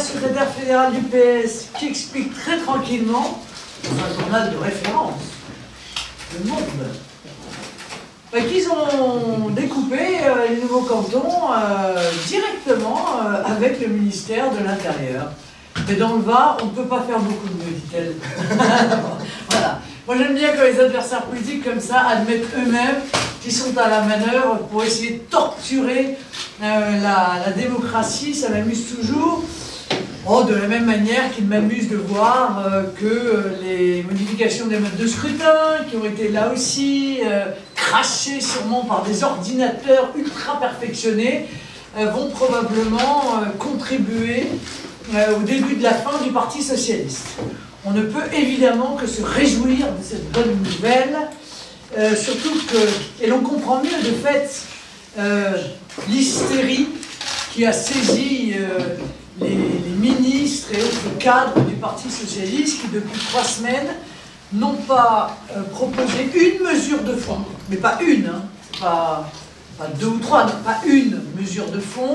secrétaire fédérale du PS qui explique très tranquillement, dans un journal de référence, le monde, bah, qu'ils ont découpé euh, les nouveaux cantons euh, directement euh, avec le ministère de l'Intérieur. Mais dans le Var, on ne peut pas faire beaucoup de mieux, dit-elle. voilà. Moi j'aime bien quand les adversaires politiques comme ça admettent eux-mêmes qu'ils sont à la manœuvre pour essayer de torturer la, démocratie, ça m'amuse toujours. Oh, de la même manière qu'il m'amuse de voir que les modifications des modes de scrutin, qui ont été là aussi crachés sûrement par des ordinateurs ultra perfectionnés, euh, vont probablement euh, contribuer euh, au début de la fin du Parti Socialiste. On ne peut évidemment que se réjouir de cette bonne nouvelle, surtout que, et l'on comprend mieux de fait l'hystérie qui a saisi les, ministres et autres cadres du Parti Socialiste qui depuis trois semaines n'ont pas euh, proposé une mesure de fond, mais pas une, hein, pas, deux ou trois, pas une mesure de fond,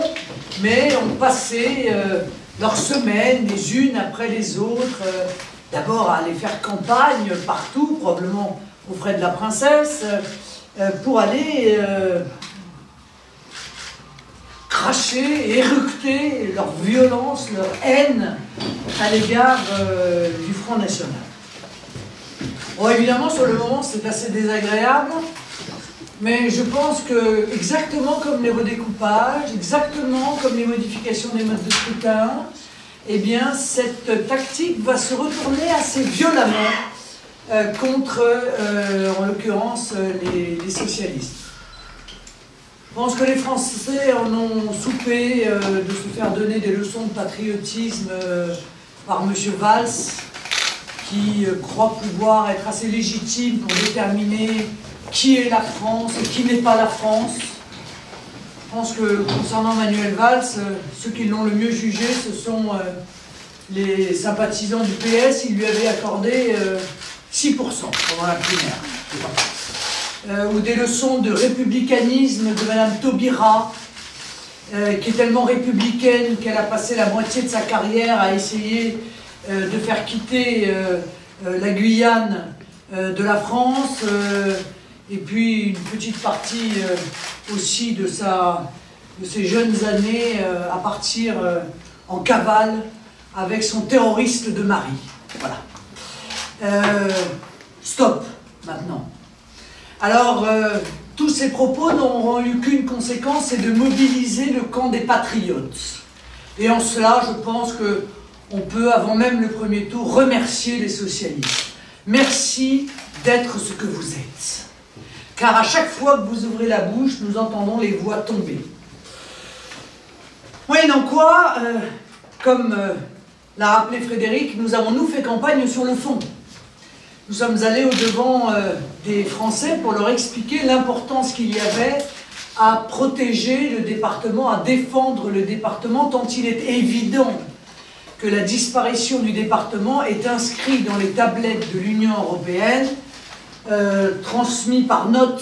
mais ont passé euh, leurs semaines les unes après les autres, euh, d'abord à aller faire campagne partout, probablement aux frais de la princesse, pour aller cracher, éructer leur violence, leur haine à l'égard du Front National. Bon, évidemment, sur le moment, c'est assez désagréable, mais je pense que, exactement comme les redécoupages, exactement comme les modifications des modes de scrutin, eh bien, cette tactique va se retourner assez violemment euh, contre, euh, en l'occurrence, les, socialistes. Je pense que les Français en ont soupé euh, de se faire donner des leçons de patriotisme par M. Valls, qui euh, croit pouvoir être assez légitime pour déterminer qui est la France et qui n'est pas la France. Je pense que concernant Manuel Valls, euh, ceux qui l'ont le mieux jugé, ce sont euh, les sympathisants du PS. Il lui avait accordé 6% pendant la primaire. Ou des leçons de républicanisme de Madame Taubira, qui est tellement républicaine qu'elle a passé la moitié de sa carrière à essayer euh, de faire quitter euh, euh, la Guyane de la France, et puis une petite partie aussi de, sa, de ses jeunes années à partir en cavale avec son terroriste de mari. Voilà. stop, maintenant. Alors, tous ces propos n'auront eu qu'une conséquence, c'est de mobiliser le camp des patriotes. Et en cela, je pense que on peut, avant même le premier tour, remercier les socialistes. Merci d'être ce que vous êtes. Car à chaque fois que vous ouvrez la bouche, nous entendons les voix tomber. Moyennant quoi, euh, comme euh, l'a rappelé Frédéric, nous avons nous fait campagne sur le fond. Nous sommes allés au-devant euh, des Français pour leur expliquer l'importance qu'il y avait à protéger le département, à défendre le département, tant il est évident que la disparition du département est inscrite dans les tablettes de l'Union européenne, euh, transmis par note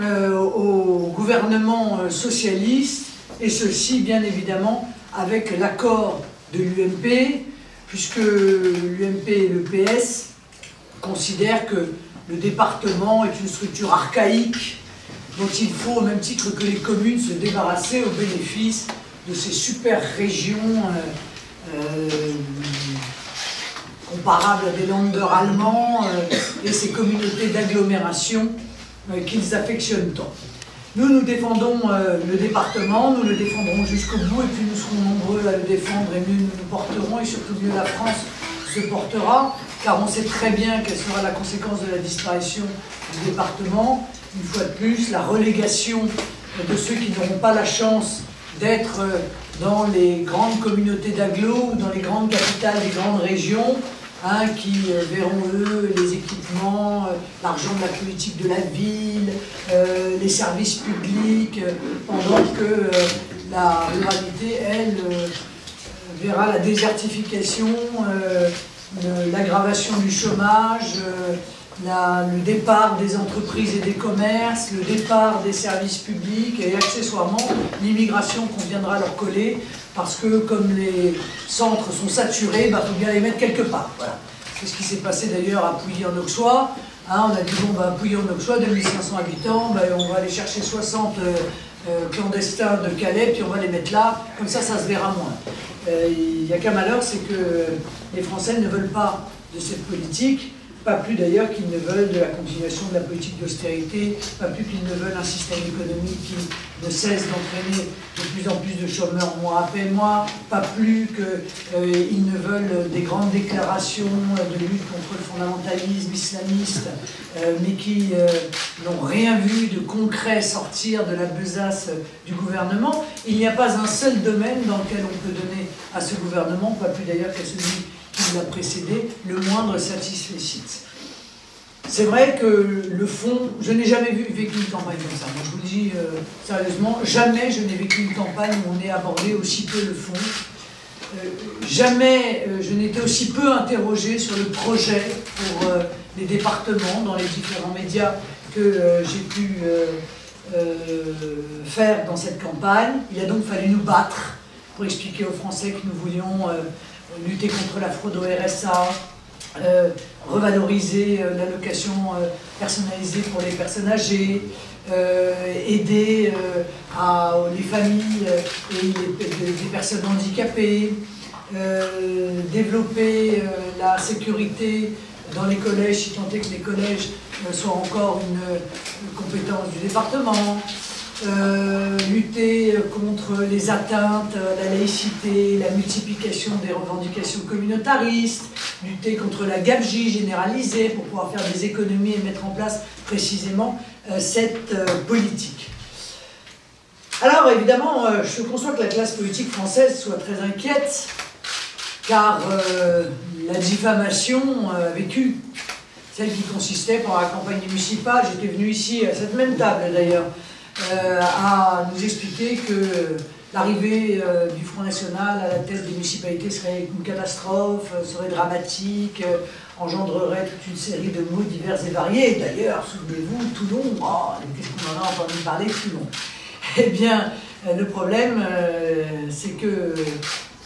euh, au gouvernement euh, socialiste, et ceci bien évidemment avec l'accord de l'UMP, puisque l'UMP et le PS considèrent que le département est une structure archaïque dont il faut, au même titre que les communes, se débarrasser au bénéfice de ces super régions euh, comparables à des landers allemands euh, et ces communautés d'agglomération euh, qu'ils affectionnent tant. Nous, nous défendons le département, nous le défendrons jusqu'au bout, et puis nous serons nombreux à le défendre, et mieux nous nous porterons, et surtout mieux la France se portera, car on sait très bien quelle sera la conséquence de la disparition du département. Une fois de plus, la relégation de ceux qui n'auront pas la chance d'être dans les grandes communautés d'agglo, dans les grandes capitales des grandes régions, hein, qui euh, verront, eux, les équipements, euh, l'argent de la politique de la ville, euh, les services publics, pendant que la ruralité, elle, verra la désertification, l'aggravation du chômage, le départ des entreprises et des commerces, le départ des services publics et accessoirement l'immigration qu'on viendra leur coller parce que comme les centres sont saturés, il bah, faut bien les mettre quelque part. Voilà. C'est ce qui s'est passé d'ailleurs à Pouilly-en-Auxois. Hein, on a dit, bon, bah, Pouilly-en-Auxois, 2500 habitants, bah, on va aller chercher 60 euh, euh, clandestins de Calais, puis on va les mettre là, comme ça, ça se verra moins. Euh, il n'y a qu'un malheur, c'est que les Français ne veulent pas de cette politique. Pas plus d'ailleurs qu'ils ne veulent de la continuation de la politique d'austérité, pas plus qu'ils ne veulent un système économique qui ne cesse d'entraîner de plus en plus de chômeurs mois après mois, pas plus qu'ils euh, ne veulent des grandes déclarations de lutte contre le fondamentalisme islamiste, euh, mais qui euh, n'ont rien vu de concret sortir de la besace du gouvernement. Il n'y a pas un seul domaine dans lequel on peut donner à ce gouvernement, pas plus d'ailleurs qu'à celui qui l'a précédé, le moindre satisfait. C'est vrai que le fond, je n'ai jamais vu, vécu une campagne comme ça. je vous le dis euh, sérieusement, jamais je n'ai vécu une campagne où on ait abordé aussi peu le fond. Euh, jamais euh, je n'étais aussi peu interrogé sur le projet pour les départements dans les différents médias que j'ai pu faire dans cette campagne. Il a donc fallu nous battre pour expliquer aux Français que nous voulions lutter contre la fraude au RSA, euh, revaloriser euh, l'allocation euh, personnalisée pour les personnes âgées, aider les familles et les, personnes handicapées, développer la sécurité dans les collèges, si tant est que les collèges soient encore une compétence du département, lutter contre les atteintes à la laïcité, la multiplication des revendications communautaristes, lutter contre la gabegie généralisée pour pouvoir faire des économies et mettre en place précisément euh, cette euh, politique. Alors évidemment, je conçois que la classe politique française soit très inquiète, car la diffamation a vécu, celle qui consistait pendant la campagne municipale, j'étais venu ici à cette même table d'ailleurs, euh, à nous expliquer que l'arrivée euh, du Front National à la tête des municipalités serait une catastrophe, euh, serait dramatique, engendrerait toute une série de mots divers et variés. D'ailleurs, souvenez-vous, Toulon, oh, qu'est-ce qu'on en a entendu parler, Toulon? Eh bien, le problème, c'est que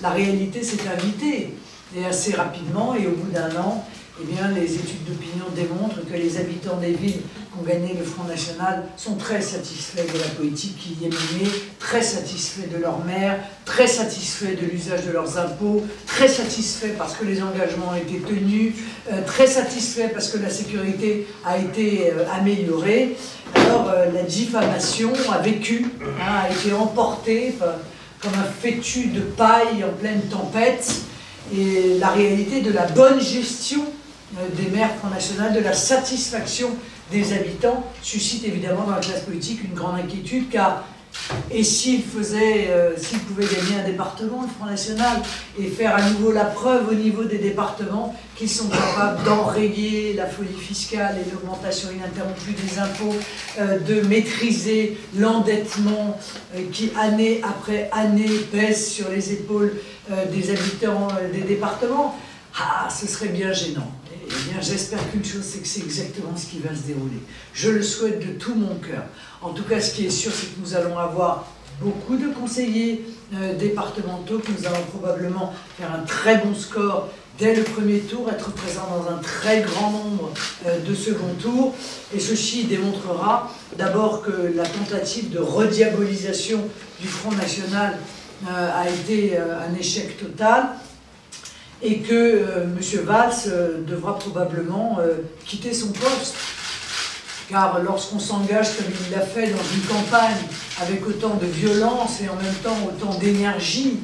la réalité s'est invitée, et assez rapidement, et au bout d'un an, eh bien, les études d'opinion démontrent que les habitants des villes qui ont gagné le Front National sont très satisfaits de la politique qui y est menée, très satisfaits de leur maire, très satisfaits de l'usage de leurs impôts, très satisfaits parce que les engagements ont été tenus, euh, très satisfaits parce que la sécurité a été euh, améliorée. Alors euh, la diffamation a vécu, hein, a été emportée comme un fétu de paille en pleine tempête et la réalité de la bonne gestion des maires Front National, de la satisfaction des habitants, suscite évidemment dans la classe politique une grande inquiétude, car et s'il faisait, euh, s'il pouvait gagner un département, le Front National, et faire à nouveau la preuve au niveau des départements qu'ils sont capables d'enrayer la folie fiscale et l'augmentation ininterrompue des impôts, euh, de maîtriser l'endettement qui, année après année, pèse sur les épaules des habitants des départements, ah, ce serait bien gênant. Eh bien, j'espère qu'une chose, c'est que c'est exactement ce qui va se dérouler. Je le souhaite de tout mon cœur. En tout cas, ce qui est sûr, c'est que nous allons avoir beaucoup de conseillers euh, départementaux, que nous allons probablement faire un très bon score dès le premier tour, être présents dans un très grand nombre euh, de second tour. Et ceci démontrera d'abord que la tentative de rediabolisation du Front National euh, a été un échec total et que euh, M. Valls euh, devra probablement euh, quitter son poste. Car lorsqu'on s'engage comme il l'a fait dans une campagne avec autant de violence et en même temps autant d'énergie,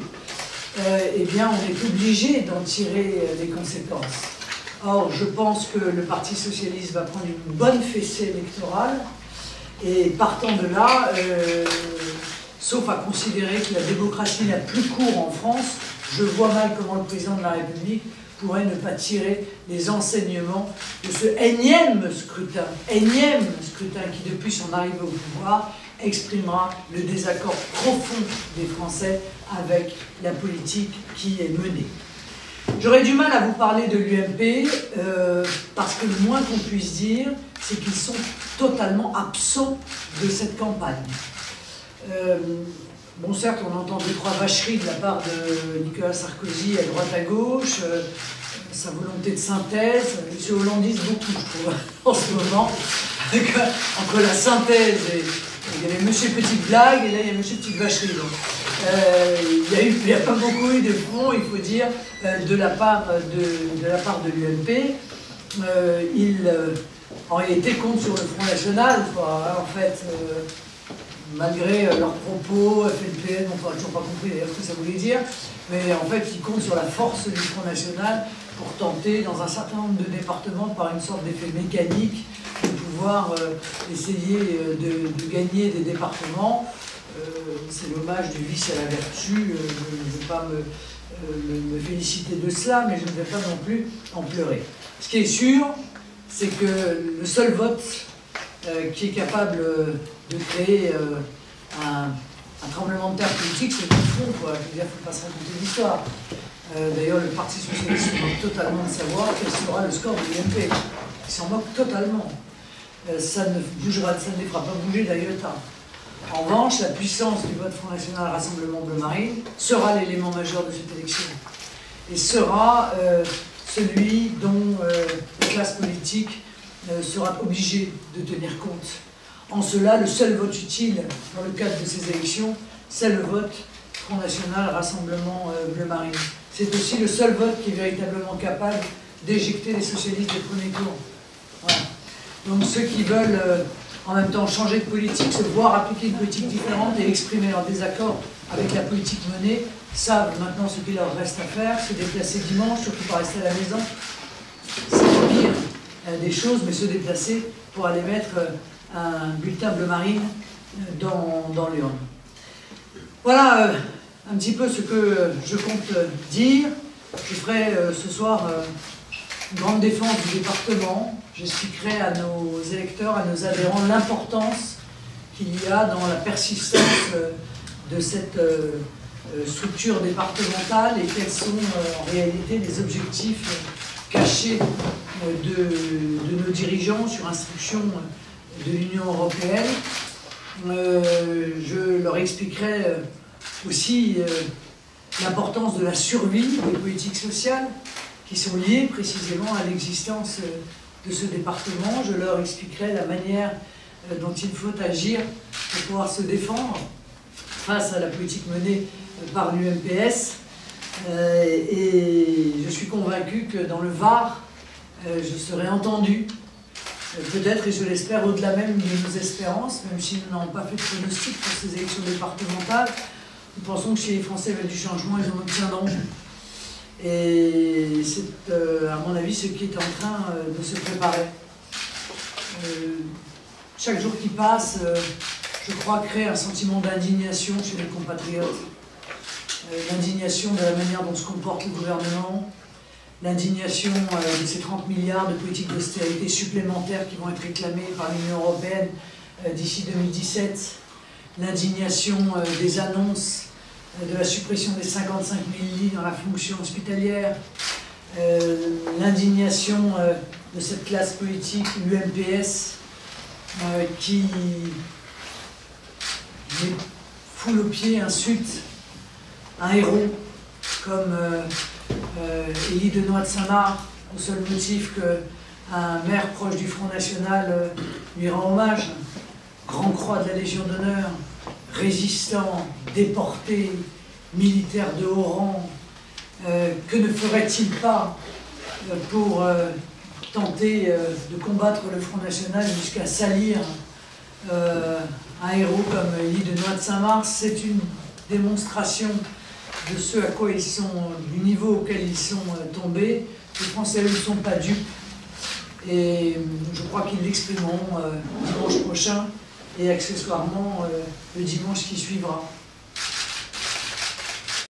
eh bien on est obligé d'en tirer les conséquences. Or, je pense que le Parti Socialiste va prendre une bonne fessée électorale et partant de là, sauf à considérer que la démocratie n'a plus cours en France, je vois mal comment le président de la République pourrait ne pas tirer les enseignements de ce énième scrutin, énième scrutin qui, depuis son arrivée au pouvoir, exprimera le désaccord profond des Français avec la politique qui est menée. J'aurais du mal à vous parler de l'UMP euh, parce que le moins qu'on puisse dire, c'est qu'ils sont totalement absents de cette campagne. Euh, Bon, certes, on entend deux, trois vacheries de la part de Nicolas Sarkozy à droite à gauche, euh, sa volonté de synthèse. M. Hollandise beaucoup, je trouve, en ce moment. Entre la synthèse et. Il y avait Monsieur Petite Blague et là il y a Monsieur Petite Vacherie. Euh, il n'y a, pas beaucoup eu de fonds, il faut dire, euh, de la part de, de la part de l'UMP. il, en réalité, compte sur le Front National, en fait malgré euh, leurs propos, FNPN, on n'a toujours pas compris d'ailleurs ce que ça voulait dire, mais en fait, ils comptent sur la force du Front National pour tenter, dans un certain nombre de départements, par une sorte d'effet mécanique, de pouvoir euh, essayer euh, de, gagner des départements. C'est l'hommage du vice à la vertu, je ne vais pas me, féliciter de cela, mais je ne vais pas non plus en pleurer. Ce qui est sûr, c'est que le seul vote qui est capable de créer euh, un, tremblement de terre politique, c'est le fond, quoi. Il ne faut pas se raconter l'histoire. Euh, d'ailleurs, le Parti Socialiste se moque totalement de savoir quel sera le score de l'UMP. Il s'en moque totalement. Euh, ça ne bougera, ça ne les fera pas bouger d'IOTA. En revanche, la puissance du vote Front National Rassemblement Bleu Marine sera l'élément majeur de cette élection. Et sera celui dont la classe politique sera obligée de tenir compte. En cela, le seul vote utile dans le cadre de ces élections, c'est le vote Front National Rassemblement euh, Bleu Marine. C'est aussi le seul vote qui est véritablement capable d'éjecter les socialistes du premier tour. Donc ceux qui veulent euh, en même temps changer de politique, se voir appliquer une politique différente et exprimer leur désaccord avec la politique menée, savent maintenant ce qu'il leur reste à faire, se déplacer dimanche, surtout pas rester à la maison. C'est euh, des choses, mais se déplacer pour aller mettre un bulletin bleu marine euh, dans, dans l'urne. Voilà euh, un petit peu ce que je compte dire. Je ferai euh, ce soir une grande défense du département. J'expliquerai à nos électeurs, à nos adhérents, l'importance qu'il y a dans la persistance de cette structure départementale et quels sont en réalité les objectifs cachés de, nos dirigeants sur instruction de l'Union européenne. Euh, je leur expliquerai euh, aussi euh, l'importance de la survie des politiques sociales qui sont liées précisément à l'existence de ce département. Je leur expliquerai la manière dont il faut agir pour pouvoir se défendre face à la politique menée par l'UMPS. et je suis convaincu que dans le Var, je serai entendu peut-être, et je l'espère, au-delà même de nos espérances, même si nous n'avons pas fait de pronostic pour ces élections départementales, nous pensons que si les Français veulent du changement, ils en obtiendront. Et c'est, euh, à mon avis, ce qui est en train euh, de se préparer. Euh, chaque jour qui passe, je crois, crée un sentiment d'indignation chez les compatriotes. L'indignation de la manière dont se comporte le gouvernement, l'indignation euh, de ces 30 milliards de politiques d'austérité supplémentaires qui vont être réclamées par l'Union européenne euh, d'ici 2017, l'indignation euh, des annonces de la suppression des 55 000 lits dans la fonction hospitalière, l'indignation de cette classe politique, l'UMPS, qui foule au pied, insulte un héros comme Élie de Noix de Saint-Marc, au seul motif qu'un maire proche du Front National euh, lui rend hommage, grand croix de la Légion d'honneur, résistant, déporté, militaire de haut rang, euh, que ne ferait-il pas pour tenter de combattre le Front National jusqu'à salir un héros comme Élie de Noix de Saint-Marc C'est une démonstration de ce à quoi ils sont, du niveau auquel ils sont euh, tombés. Les Français, ne sont pas dupes. Et euh, je crois qu'ils l'exprimeront euh, dimanche prochain et accessoirement le dimanche qui suivra.